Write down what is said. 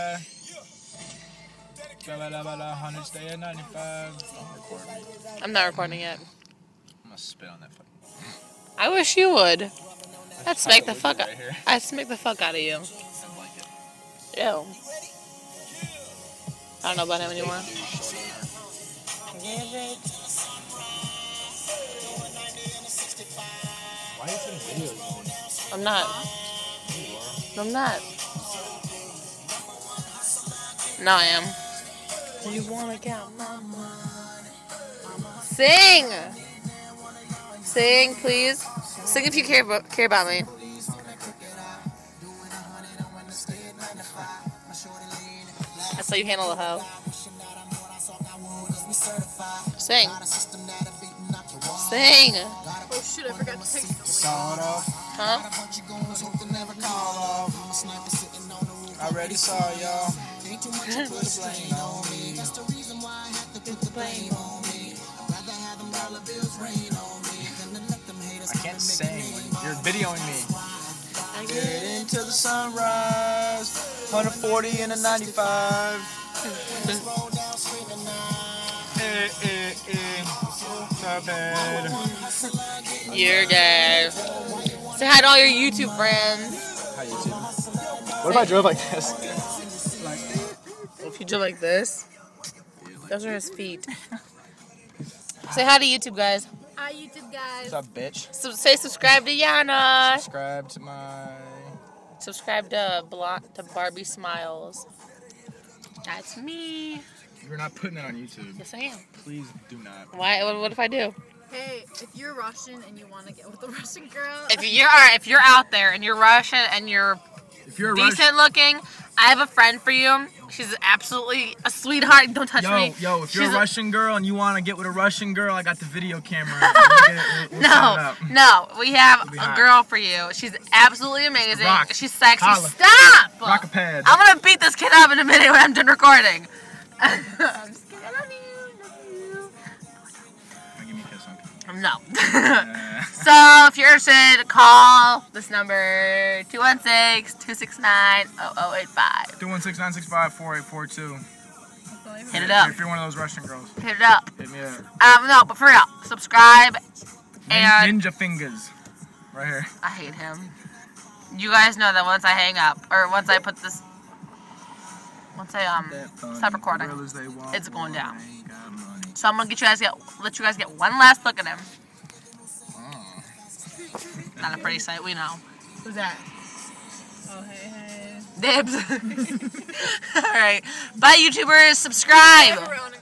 I'm not recording yet. I'm gonna spit on that fucking. I wish you would. I'd smack the fuck out. right here. I'd smack the fuck out of you. And like. Ew. I don't know about him anymore. Why are you taking videos? I'm not. I'm not. No, I am. You wanna count my money? Sing! Sing, please. Sing if you care about, care about me. That's how you handle a hoe. Sing. Sing. Oh shit, I forgot to take Call it off. Huh? Call off. I already saw y'all. I can't sing. You're videoing me. Get into the sunrise. 140 and a 95. Eh, eh, eh. Not bad. You're gay. Say hi to all your YouTube friends. Hi, YouTube. What if I drove like this? If you do like this, those are his feet. Say hi to YouTube guys. Hi YouTube guys. What's up, bitch? So say subscribe to Yana. Subscribe to my. Subscribe to Block to Barbie Smiles. That's me. You're not putting that on YouTube. Yes, I am. Please do not. Why? What, what if I do? Hey, if you're Russian and you want to get with a Russian girl, If you're all right, if you're out there and you're Russian and you're If you're a decent looking, I have a friend for you. She's absolutely a sweetheart. Don't touch Russian, me. yo, yo, if you're a a- Russian girl and you want to get with a Russian girl, I got the video camera. We'll it- we'll- we'll No, no, we have a girl for you. She's absolutely amazing. Rock. She's sexy. Holla. Stop! Rock a pad. I'm gonna beat this kid up in a minute when I'm done recording. I'm just kidding. I love you. Love you. Give me a kiss, okay. No. So if you're interested, call this number 216-269-0085. 216-965-4842. Hit it up. If you're one of those Russian girls, Hit it up. hit me up. Um, no, but for real, subscribe. And Ninja fingers. Right here. I hate him. You guys know that once I hang up, or once I put this, once I um stop recording, it's going down. So I'm gonna get you guys get let you guys get one last look at him. Not a pretty sight, we know. Who's that? oh hey hey. Dibs. All right, bye, YouTubers. Subscribe. Everyone.